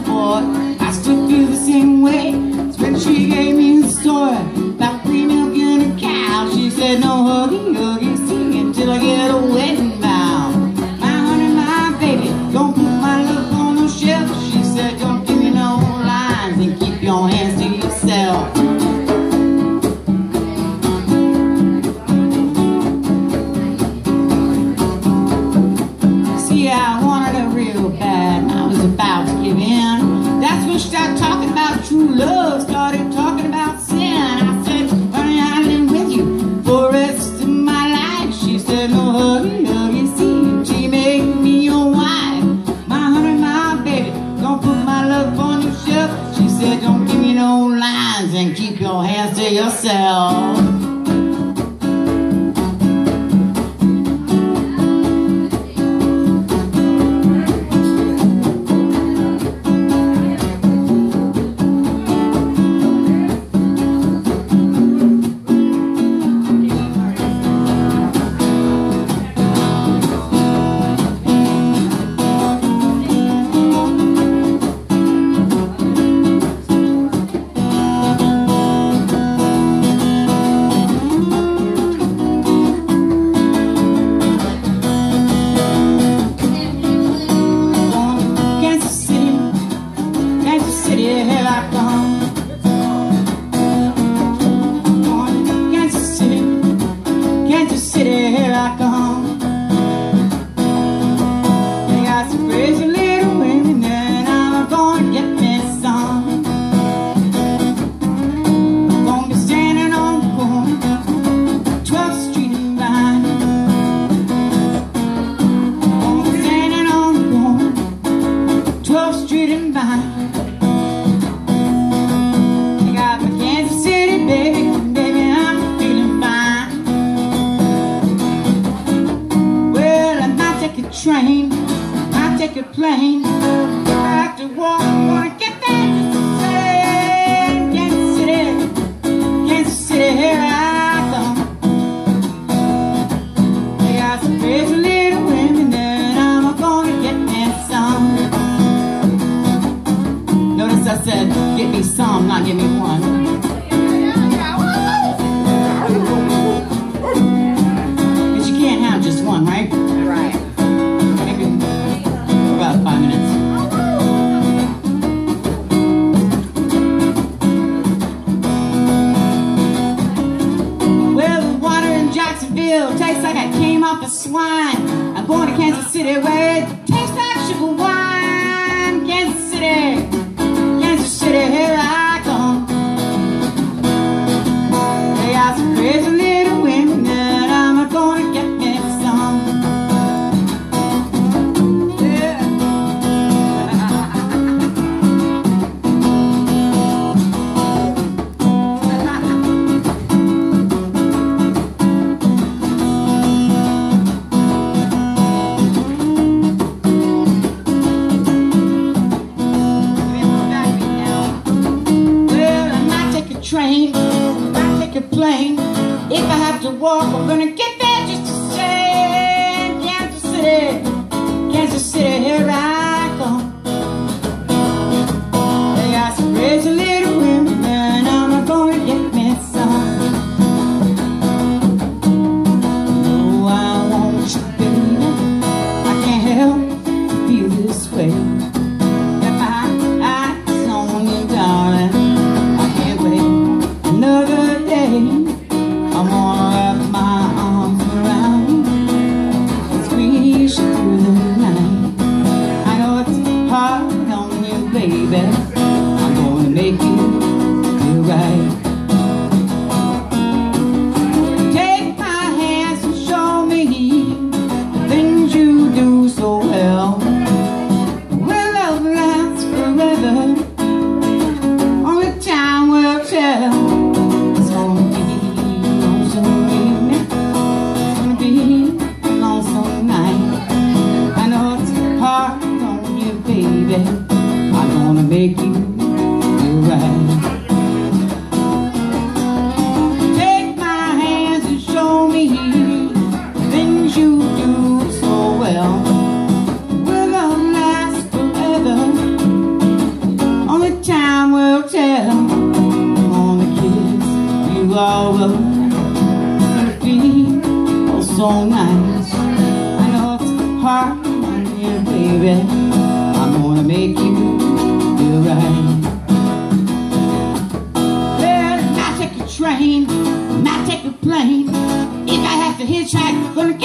the. love started talking about sin. I said, honey, I've been with you for rest of my life. She said, no, honey, now you see, she made me your wife. My honey, my baby, don't put my love on your shelf. She said, don't give me no lines and keep your hands to yourself. city, here I come. tastes like I came off a swine. I'm born in Kansas City, with. train, I take a plane. If I have to walk, I'm gonna get there just to say Kansas City, Kansas City. right. Over Gonna feel oh so nice I know it's hard yeah, baby I'm gonna make you feel right Well, I take a train, I take a plane If I have to hitchhike, gonna